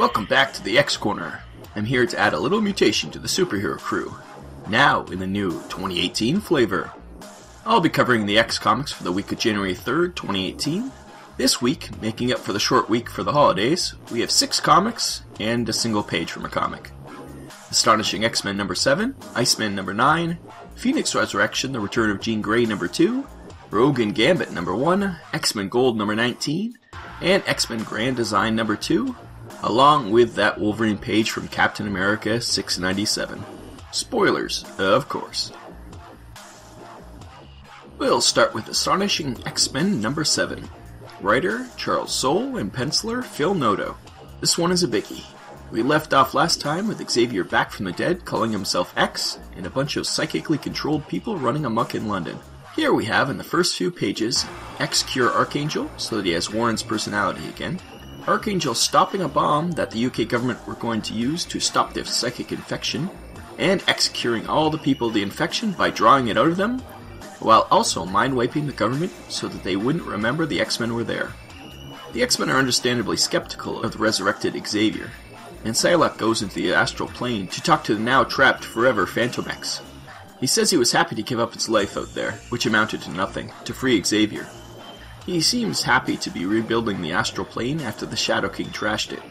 Welcome back to the X Corner. I'm here to add a little mutation to the superhero crew. Now, in the new 2018 flavor. I'll be covering the X comics for the week of January 3rd, 2018. This week, making up for the short week for the holidays, we have six comics and a single page from a comic. Astonishing X Men number 7, Iceman number 9, Phoenix Resurrection, The Return of Jean Grey number 2, Rogue and Gambit number 1, X Men Gold number 19, and X Men Grand Design number 2, along with that Wolverine page from Captain America 697. Spoilers, of course. We'll start with Astonishing X-Men number 7. Writer Charles Soule and penciler Phil Noto. This one is a biggie. We left off last time with Xavier back from the dead calling himself X and a bunch of psychically controlled people running amok in London. Here we have in the first few pages X cure Archangel so that he has Warren's personality again, Archangel stopping a bomb that the UK government were going to use to stop the psychic infection, and executing all the people of the infection by drawing it out of them, while also mind wiping the government so that they wouldn't remember the X Men were there. The X Men are understandably skeptical of the resurrected Xavier, and Psylocke goes into the astral plane to talk to the now trapped forever Phantom X. He says he was happy to give up his life out there, which amounted to nothing, to free Xavier. He seems happy to be rebuilding the astral plane after the Shadow King trashed it.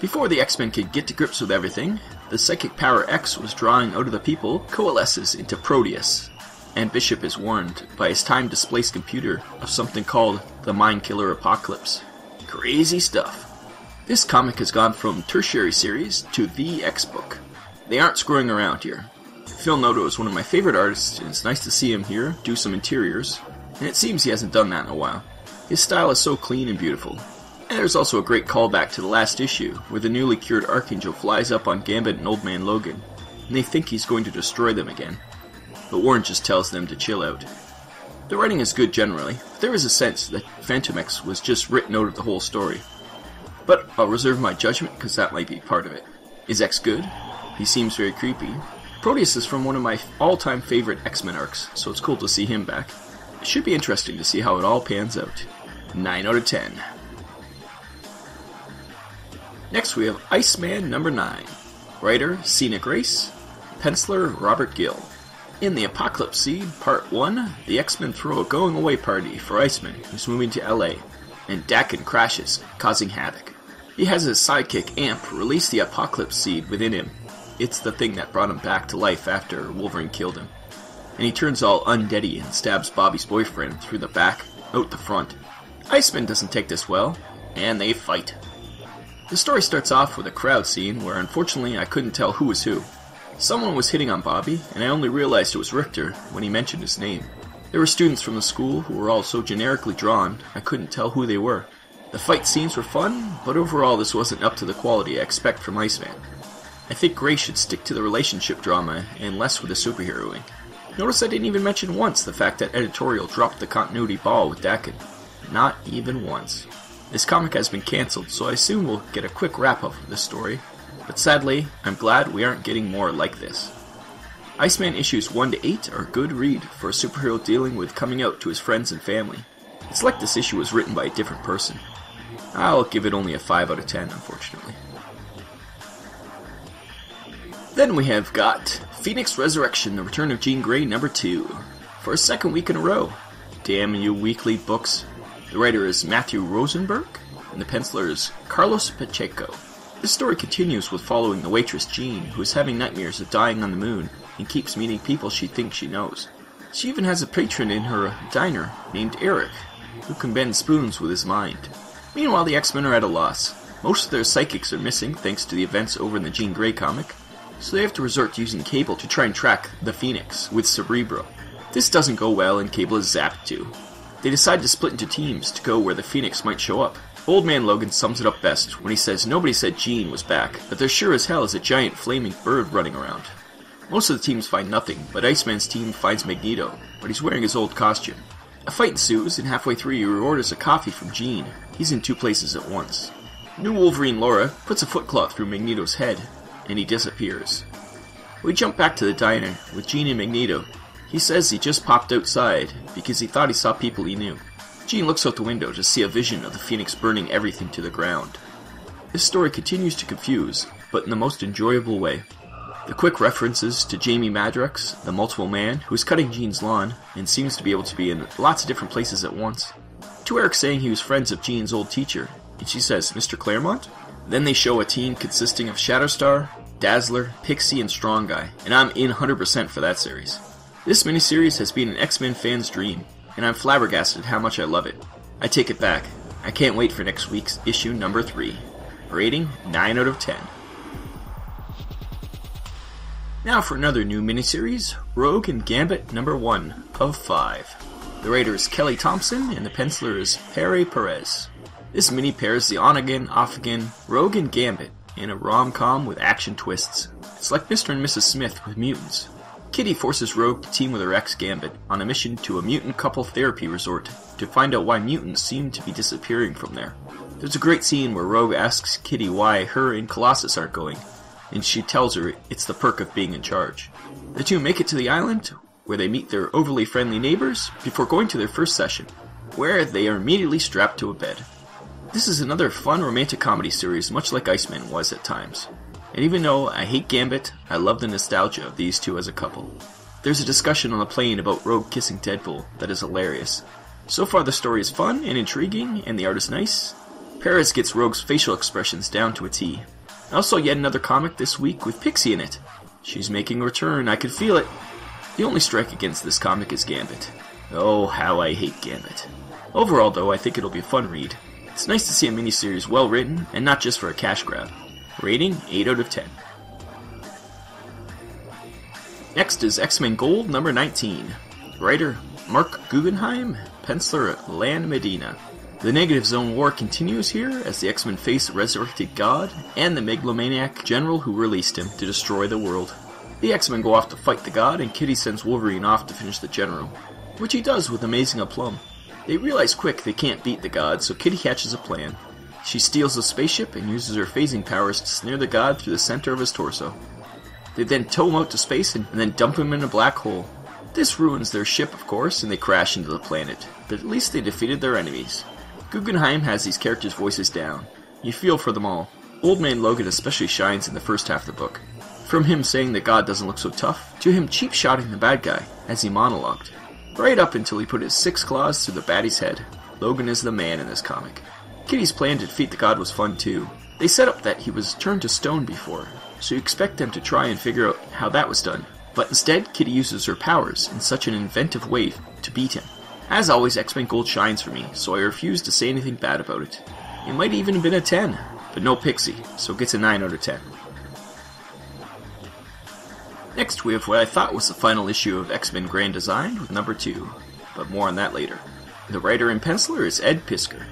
Before the X-Men could get to grips with everything, the psychic power X was drawing out of the people coalesces into Proteus, and Bishop is warned by his time-displaced computer of something called the Mind Killer Apocalypse. Crazy stuff. This comic has gone from tertiary series to the X-book. They aren't screwing around here. Phil Noto is one of my favorite artists, and it's nice to see him here do some interiors, and it seems he hasn't done that in a while. His style is so clean and beautiful. And there's also a great callback to the last issue, where the newly cured Archangel flies up on Gambit and Old Man Logan, and they think he's going to destroy them again. But Warren just tells them to chill out. The writing is good generally, but there is a sense that Phantom X was just written out of the whole story. But I'll reserve my judgment because that might be part of it. Is X good? He seems very creepy. Proteus is from one of my all time favorite X Men arcs, so it's cool to see him back. It should be interesting to see how it all pans out. 9 out of 10. Next we have Iceman number 9. Writer Sina Grace, penciler Robert Gill. In the Apocalypse Seed, Part 1, the X-Men throw a going away party for Iceman, who's moving to LA, and Daken crashes, causing havoc. He has his sidekick Amp release the Apocalypse Seed within him. It's the thing that brought him back to life after Wolverine killed him and he turns all undeady and stabs Bobby's boyfriend through the back, out the front. Iceman doesn't take this well, and they fight. The story starts off with a crowd scene where unfortunately I couldn't tell who was who. Someone was hitting on Bobby, and I only realized it was Richter when he mentioned his name. There were students from the school who were all so generically drawn, I couldn't tell who they were. The fight scenes were fun, but overall this wasn't up to the quality I expect from Iceman. I think Grace should stick to the relationship drama and less with the superheroing. Notice I didn't even mention once the fact that editorial dropped the continuity ball with Daken. Not even once. This comic has been cancelled, so I assume we'll get a quick wrap up of this story. But sadly, I'm glad we aren't getting more like this. Iceman issues 1 to 8 are a good read for a superhero dealing with coming out to his friends and family. It's like this issue was written by a different person. I'll give it only a 5 out of 10, unfortunately. Then we have got Phoenix Resurrection, The Return of Jean Grey, number 2, for a second week in a row. Damn you weekly books. The writer is Matthew Rosenberg, and the penciler is Carlos Pacheco. This story continues with following the waitress Jean, who is having nightmares of dying on the moon and keeps meeting people she thinks she knows. She even has a patron in her diner named Eric, who can bend spoons with his mind. Meanwhile, the X-Men are at a loss. Most of their psychics are missing thanks to the events over in the Jean Grey comic, so they have to resort to using Cable to try and track the Phoenix with Cerebro. This doesn't go well and Cable is zapped too. They decide to split into teams to go where the Phoenix might show up. Old Man Logan sums it up best when he says nobody said Jean was back, but there sure as hell is a giant flaming bird running around. Most of the teams find nothing, but Iceman's team finds Magneto, but he's wearing his old costume. A fight ensues, and halfway through he orders a coffee from Jean. He's in two places at once. New Wolverine Laura puts a foot claw through Magneto's head, and he disappears. We jump back to the diner with Jean and Magneto. He says he just popped outside because he thought he saw people he knew. Jean looks out the window to see a vision of the Phoenix burning everything to the ground. This story continues to confuse, but in the most enjoyable way. The quick references to Jamie Madrox, the multiple man, who is cutting Jean's lawn and seems to be able to be in lots of different places at once. To Eric saying he was friends of Jean's old teacher, and she says, Mr. Claremont? Then they show a team consisting of Shatterstar, Dazzler, Pixie, and Strong Guy, and I'm in 100% for that series. This miniseries has been an X-Men fan's dream, and I'm flabbergasted how much I love it. I take it back. I can't wait for next week's issue number 3. Rating 9 out of 10. Now for another new miniseries, Rogue and Gambit number 1 of 5. The writer is Kelly Thompson and the penciler is Pere Perez. This mini pairs the on again, off again Rogue and Gambit in a rom com with action twists. It's like Mr. and Mrs. Smith with mutants. Kitty forces Rogue to team with her ex Gambit on a mission to a mutant couple therapy resort to find out why mutants seem to be disappearing from there. There's a great scene where Rogue asks Kitty why her and Colossus aren't going, and she tells her it's the perk of being in charge. The two make it to the island, where they meet their overly friendly neighbors before going to their first session, where they are immediately strapped to a bed. This is another fun romantic comedy series, much like Iceman was at times. And even though I hate Gambit, I love the nostalgia of these two as a couple. There's a discussion on the plane about Rogue kissing Deadpool that is hilarious. So far, the story is fun and intriguing, and the art is nice. Perez gets Rogue's facial expressions down to a T, also, yet another comic this week with Pixie in it. She's making a return, I can feel it. The only strike against this comic is Gambit. Oh, how I hate Gambit. Overall, though, I think it'll be a fun read. It's nice to see a miniseries well written, and not just for a cash grab. Rating 8 out of 10. Next is X Men Gold number 19. Writer Mark Guggenheim, penciler Lan Medina. The Negative Zone war continues here as the X Men face Resurrected God and the megalomaniac general who released him to destroy the world. The X Men go off to fight the god, and Kitty sends Wolverine off to finish the general, which he does with amazing aplomb. They realize quick they can't beat the god, so Kitty hatches a plan. She steals the spaceship and uses her phasing powers to snare the god through the center of his torso. They then tow him out to space and, then dump him in a black hole. This ruins their ship, of course, and they crash into the planet, but at least they defeated their enemies. Guggenheim has these characters' voices down. You feel for them all. Old Man Logan especially shines in the first half of the book. From him saying that God doesn't look so tough, to him cheap shotting the bad guy, as he monologued. Right up until he put his six claws through the baddie's head. Logan is the man in this comic. Kitty's plan to defeat the god was fun too. They set up that he was turned to stone before, so you expect them to try and figure out how that was done. But instead, Kitty uses her powers in such an inventive way to beat him. As always, X-Men Gold shines for me, so I refuse to say anything bad about it. It might even have been a 10, but no Pixie, so it gets a 9 out of 10. Next, we have what I thought was the final issue of X-Men Grand Design with number 2, but more on that later. The writer and penciler is Ed Piskor.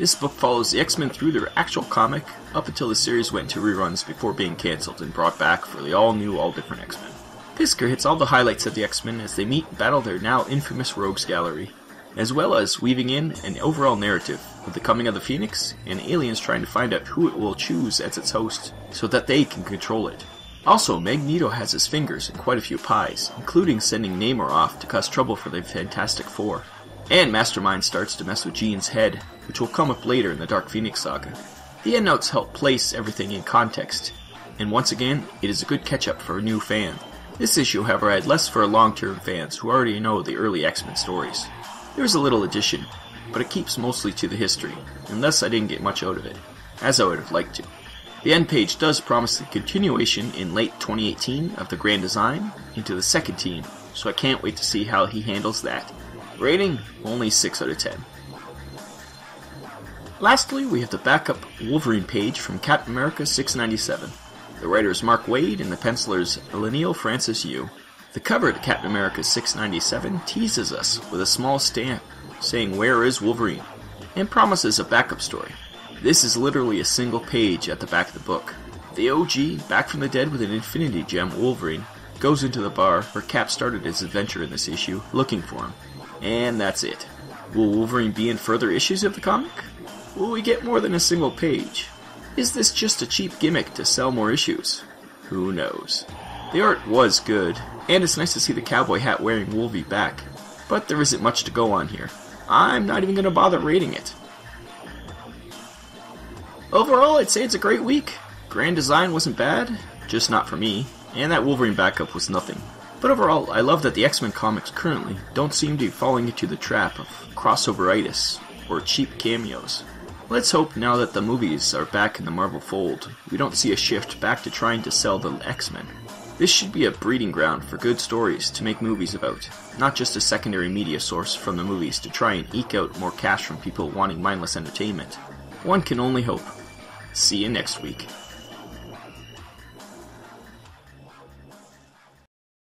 This book follows the X-Men through their actual comic up until the series went to reruns before being cancelled and brought back for the all-new, all-different X-Men. Piskor hits all the highlights of the X-Men as they meet and battle their now infamous Rogues Gallery, as well as weaving in an overall narrative with the coming of the Phoenix and aliens trying to find out who it will choose as its host so that they can control it. Also, Magneto has his fingers in quite a few pies, including sending Namor off to cause trouble for the Fantastic Four. And Mastermind starts to mess with Jean's head, which will come up later in the Dark Phoenix saga. The endnotes help place everything in context, and once again, it is a good catch up for a new fan. This issue, however, I had less for long term fans who already know the early X Men stories. There's a little addition, but it keeps mostly to the history, and thus I didn't get much out of it, as I would have liked to. The end page does promise the continuation in late 2018 of the Grand Design into the second team, so I can't wait to see how he handles that. Rating only 6 out of 10. Lastly, we have the backup Wolverine page from Captain America 697. The writer is Mark Waid and the penciler is Leinil Francis Yu. The cover to Captain America 697 teases us with a small stamp saying Where is Wolverine? and promises a backup story. This is literally a single page at the back of the book. The OG, back from the dead with an Infinity Gem, Wolverine, goes into the bar where Cap started his adventure in this issue, looking for him. And that's it. Will Wolverine be in further issues of the comic? Will we get more than a single page? Is this just a cheap gimmick to sell more issues? Who knows? The art was good, and it's nice to see the cowboy hat wearing Wolvie back, but there isn't much to go on here. I'm not even going to bother rating it. Overall, I'd say it's a great week. Grand design wasn't bad, just not for me, and that Wolverine backup was nothing. But overall, I love that the X Men comics currently don't seem to be falling into the trap of crossoveritis or cheap cameos. Let's hope now that the movies are back in the Marvel fold, we don't see a shift back to trying to sell the X Men. This should be a breeding ground for good stories to make movies about, not just a secondary media source from the movies to try and eke out more cash from people wanting mindless entertainment. One can only hope. See you next week.